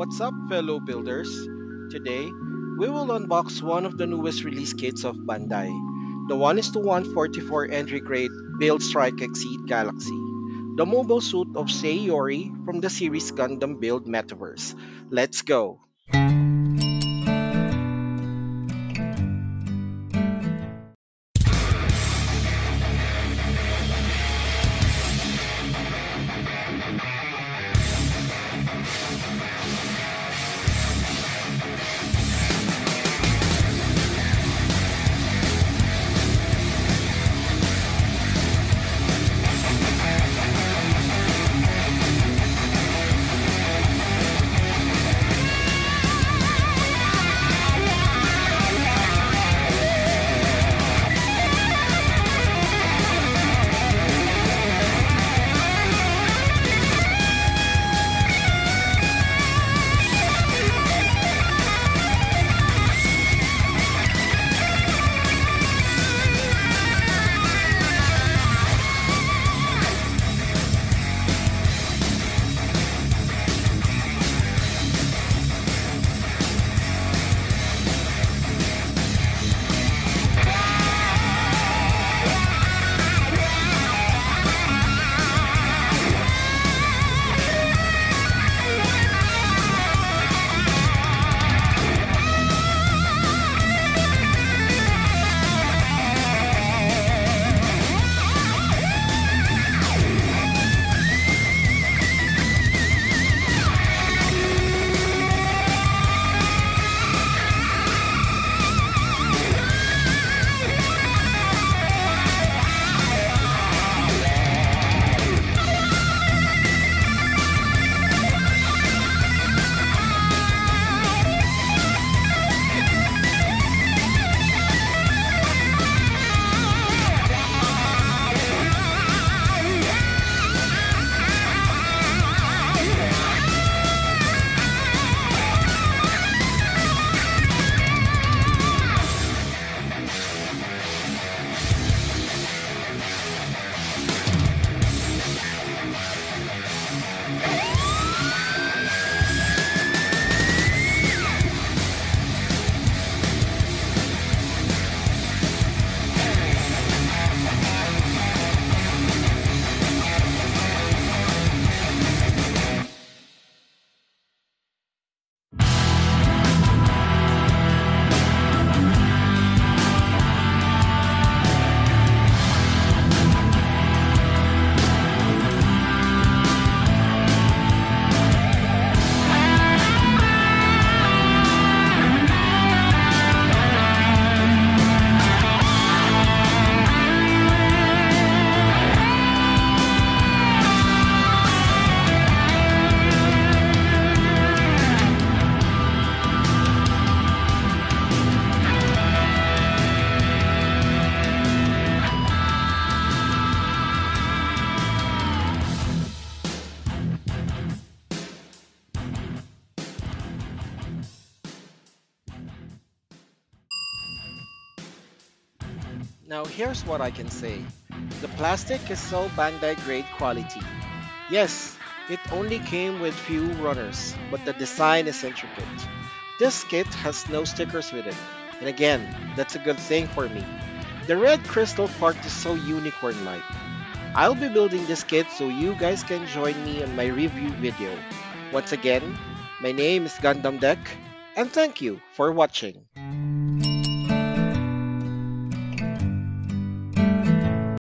What's up, fellow builders? Today, we will unbox one of the newest release kits of Bandai, the 1 is to 144 entry grade Build Strike Exceed Galaxy, the mobile suit of Sayori from the series Gundam Build Metaverse. Let's go! Now here's what I can say. The plastic is so Bandai grade quality. Yes, it only came with few runners, but the design is intricate. This kit has no stickers with it, and again, that's a good thing for me. The red crystal part is so unicorn-like. I'll be building this kit so you guys can join me on my review video. Once again, my name is Gundam Deck, and thank you for watching.